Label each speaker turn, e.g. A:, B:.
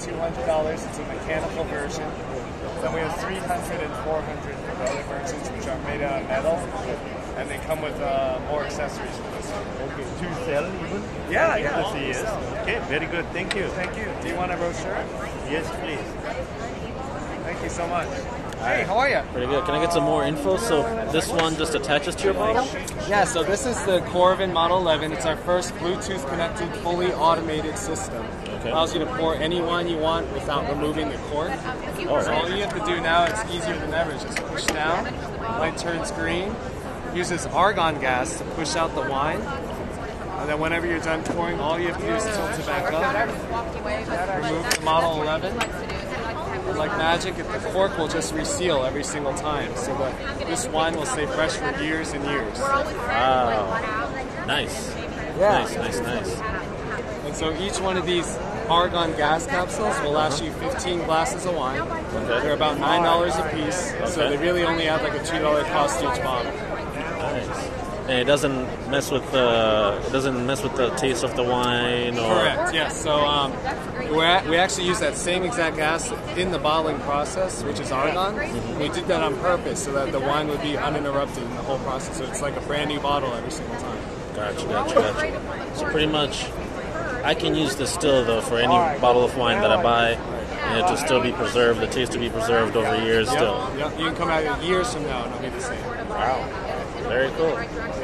A: $200. It's a mechanical version. Then we have 300 and 400 for other versions, which are made out of metal. And they come with uh, more accessories for this one.
B: Okay, to sell even?
A: Yeah,
B: Yes,
A: yeah.
B: yes. Okay, very good. Thank you.
A: Thank you. Do you want a brochure?
B: Yes, please.
A: Thank you so much. Hey, how are you?
C: Pretty good. Can I get some more info? So this one just attaches to your bike?
A: Yeah, so this is the Coravin Model 11. It's our first Bluetooth connected, fully automated system.
C: Okay.
A: Allows you to pour any wine you want without removing the cork.
C: All
A: So all
C: right.
A: you have to do now, it's easier than ever, is just push down, light turns green, uses argon gas to push out the wine. And then whenever you're done pouring, all you have to do is tilt it back up, remove the Model 11. Like magic, the cork will just reseal every single time, so that this wine will stay fresh for years and years.
C: Wow. Nice.
A: Yeah.
C: Nice, nice, nice.
A: And so each one of these argon gas capsules will last uh-huh. you 15 glasses of wine. They're about nine dollars a piece, so they really only have like a two dollar cost to each bottle.
C: And it doesn't mess with the it doesn't mess with the taste of the wine or
A: Correct. Yes. So um, at, we actually use that same exact gas in the bottling process, which is argon. We did that on purpose so that the wine would be uninterrupted in the whole process. So it's like a brand new bottle every single time.
C: Gotcha, gotcha, gotcha. So pretty much, I can use this still though for any bottle of wine that I buy, and it to still be preserved, the taste to be preserved over years still.
A: Yep. Yep. You can come out years from now and it'll be the same.
C: Wow, very cool.
A: Yeah.